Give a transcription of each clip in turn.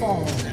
will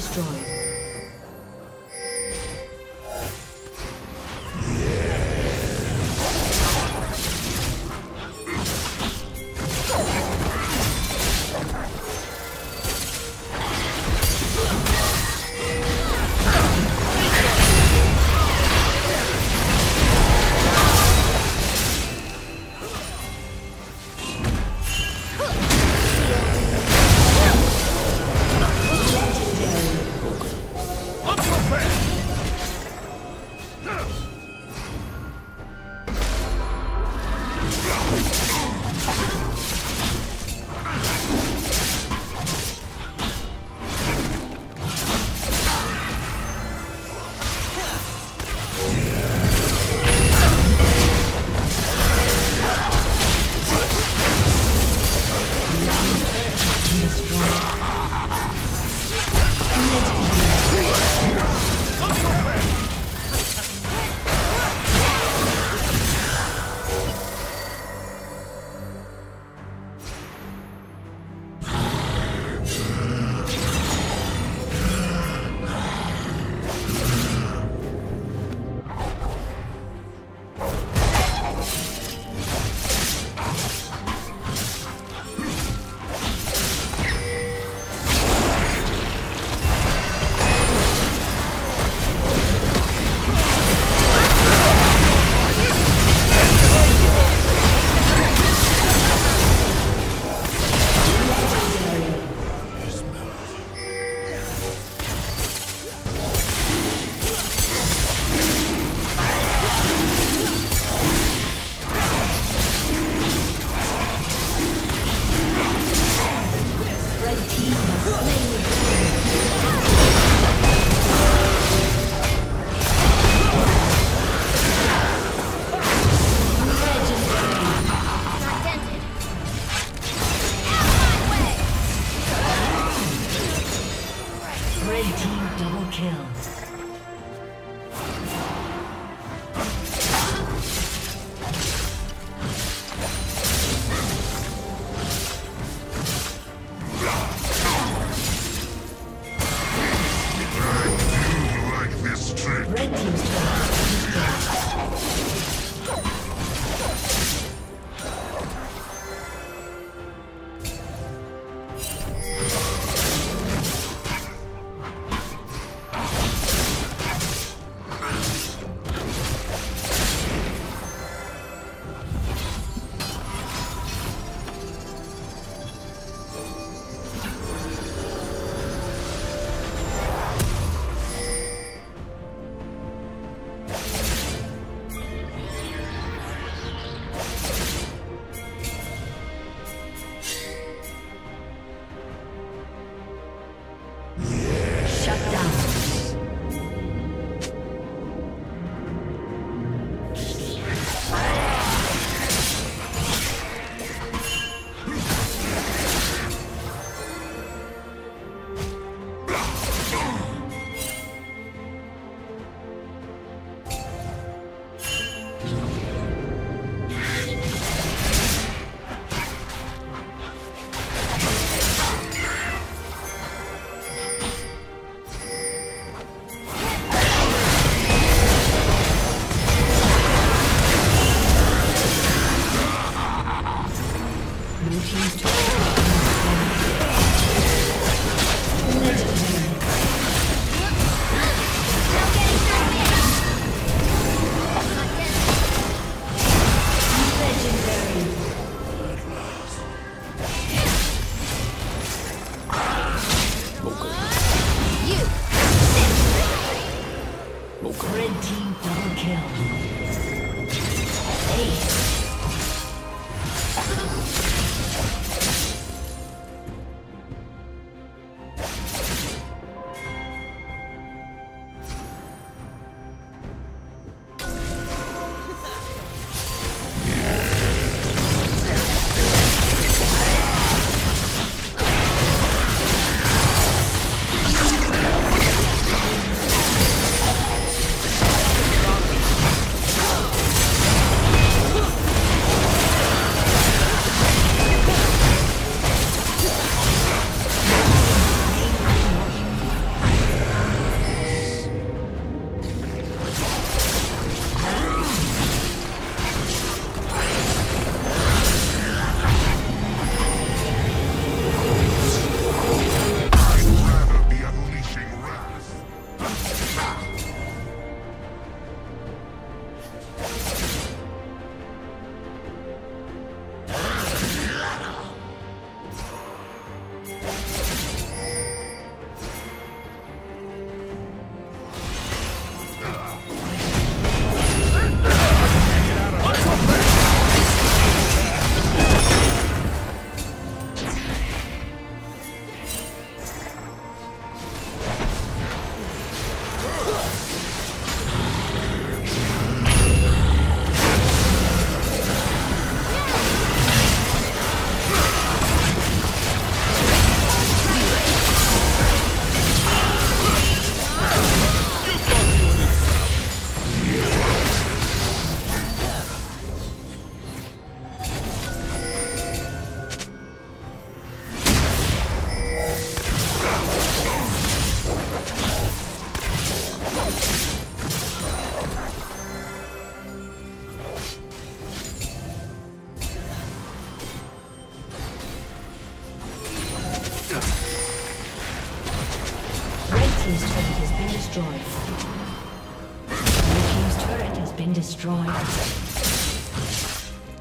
soon Kill. Blue team's turret. Been destroyed.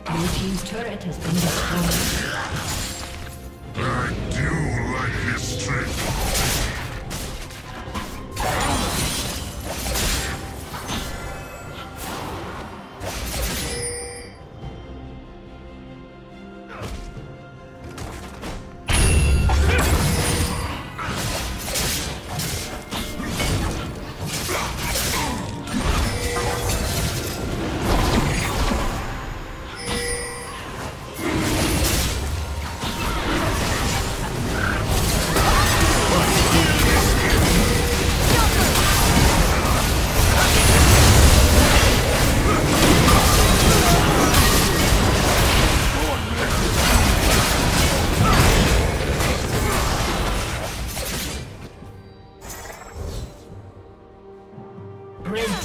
Blue Team's turret has been destroyed. I do like his strength.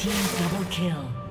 Team double kill.